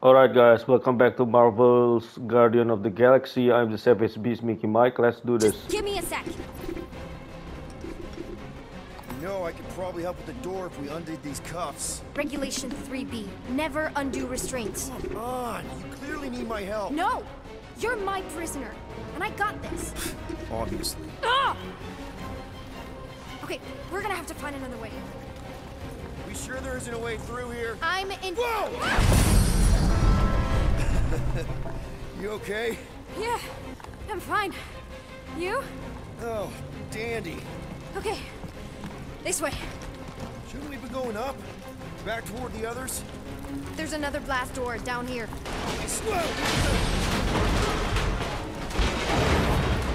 Alright guys, welcome back to Marvel's Guardian of the Galaxy. I'm the Savage Beast Mickey Mike. Let's do this. Give me a sec. You know, I could probably help with the door if we undid these cuffs. Regulation 3B. Never undo restraints. Come on, you clearly need my help. No! You're my prisoner, and I got this. Obviously. Ah! Okay, we're gonna have to find another way. We sure there isn't a way through here? I'm in. Whoa! You okay? Yeah, I'm fine. You? Oh, dandy. Okay. This way. Shouldn't we be going up? Back toward the others? There's another blast door down here. Whoa!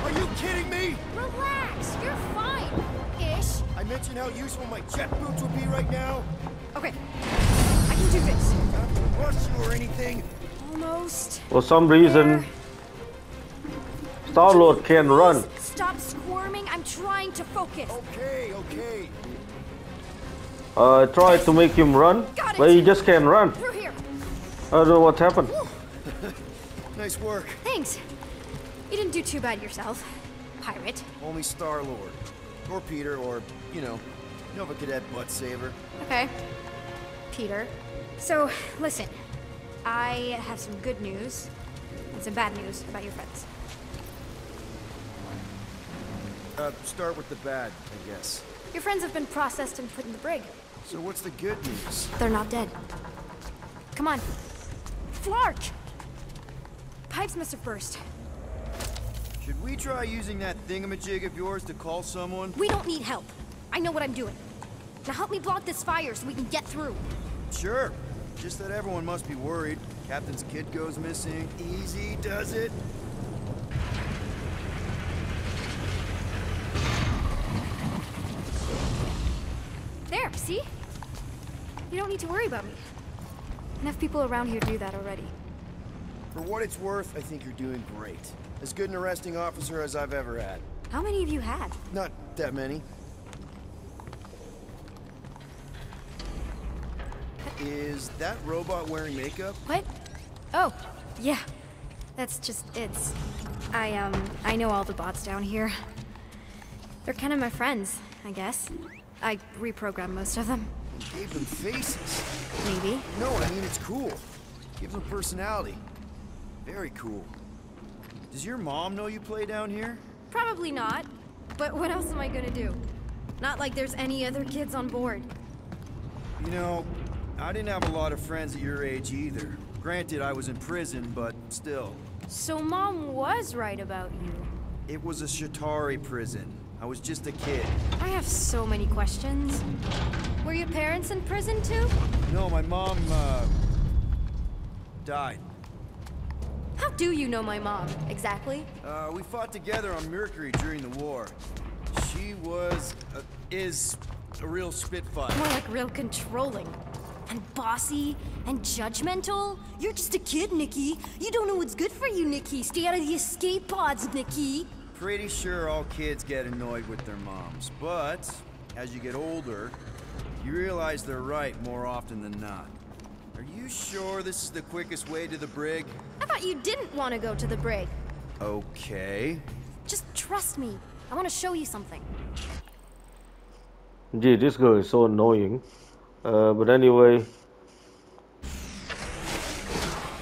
Are you kidding me? Relax, you're fine. Ish. I mentioned how useful my jet boots would be right now. Okay, I can do this. Not to rush you or anything. Almost. For some reason, Star-Lord can run. Stop squirming. I'm trying to focus. Okay, okay. Uh, I tried to make him run, but he just can't run. Through here. I don't know what happened. Nice work. Thanks. You didn't do too bad yourself, pirate. Only Star-Lord. Or Peter, or, you know, Nova Cadet Butt Saver. Okay. Peter. So, listen. I have some good news and some bad news about your friends. Uh, start with the bad, I guess. Your friends have been processed and put in the brig. So what's the good news? They're not dead. Come on. Flark! Pipes must have burst. Should we try using that thingamajig of yours to call someone? We don't need help. I know what I'm doing. Now help me block this fire so we can get through. Sure. Just that everyone must be worried. Captain's kid goes missing. Easy does it. There, see? You don't need to worry about me. Enough people around here do that already. For what it's worth, I think you're doing great. As good an arresting officer as I've ever had. How many have you had? Not that many. Is that robot wearing makeup? What? Oh, yeah. That's just it's. I um I know all the bots down here. They're kind of my friends, I guess. I reprogrammed most of them. Gave them faces. Maybe. No, I mean it's cool. Gives them personality. Very cool. Does your mom know you play down here? Probably not. But what else am I gonna do? Not like there's any other kids on board. You know, I didn't have a lot of friends at your age either. Granted, I was in prison, but still. So mom was right about you. It was a Chitauri prison. I was just a kid. I have so many questions. Were your parents in prison too? No, my mom, uh... died. How do you know my mom, exactly? Uh, we fought together on Mercury during the war. She was, uh, is, a real spitfire. More like real controlling. And bossy and judgmental? You're just a kid, Nikki. You don't know what's good for you, Nikki. Stay out of the escape pods, Nikki. Pretty sure all kids get annoyed with their moms, but as you get older, you realize they're right more often than not. Are you sure this is the quickest way to the brig? I thought you didn't want to go to the brig. Okay. Just trust me. I want to show you something. Gee, this girl is so annoying. Uh, but anyway,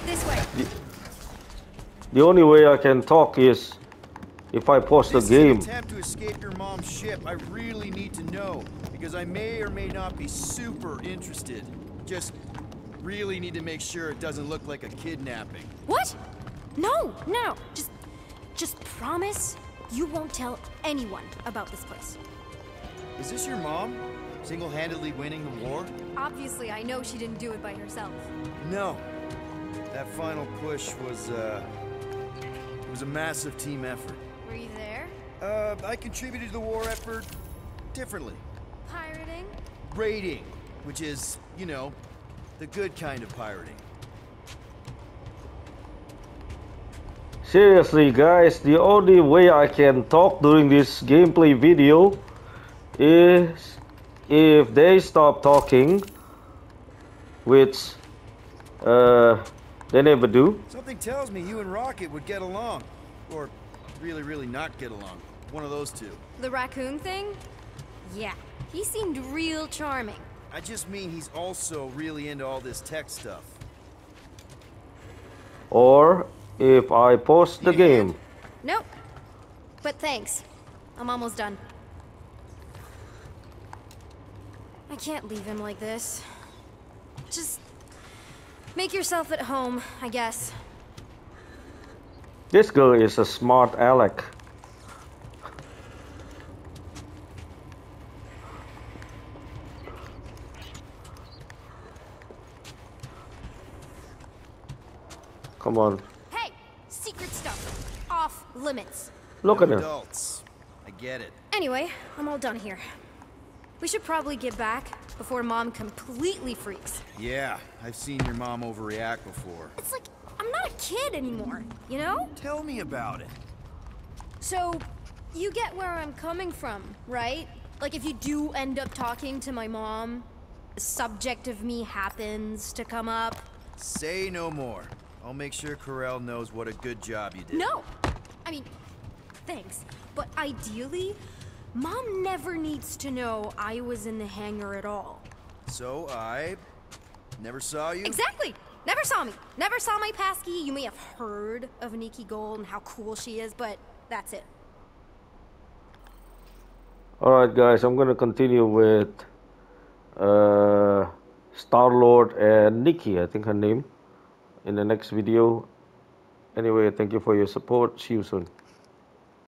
This way. the only way I can talk is if I pause the This is an game. attempt to escape your mom's ship. I really need to know because I may or may not be super interested. Just really need to make sure it doesn't look like a kidnapping. What? No, no. Just, just promise you won't tell anyone about this place. Is this your mom? Single-handedly winning the war? Obviously, I know she didn't do it by herself. No. That final push was, uh... It was a massive team effort. Were you there? Uh, I contributed to the war effort differently. Pirating? Raiding, which is, you know, the good kind of pirating. Seriously guys, the only way I can talk during this gameplay video is if they stop talking which uh, They never do. Something tells me you and Rocket would get along. Or really, really not get along. One of those two. The raccoon thing? Yeah, he seemed real charming. I just mean he's also really into all this tech stuff. Or if I post the game. Nope. But thanks. I'm almost done. I can't leave him like this. Just make yourself at home, I guess. This girl is a smart Alec. Come on, Hey, secret stuff. Off limits. look No at her. Adults. I get it. Anyway, I'm all done here. We should probably get back before mom completely freaks. Yeah, I've seen your mom overreact before. It's like I'm not a kid anymore, you know? Tell me about it. So, you get where I'm coming from, right? Like if you do end up talking to my mom, the subject of me happens to come up. Say no more. I'll make sure Ko-Rel knows what a good job you did. No! I mean, thanks. But ideally, mom never needs to know I was in the hangar at all. So I never saw you? Exactly! Never saw me. Never saw my passkey. You may have heard of Nikki Gold and how cool she is, but that's it. Alright guys, I'm gonna continue with uh, Star-Lord and Nikki, I think her name, in the next video. Anyway, thank you for your support. See you soon.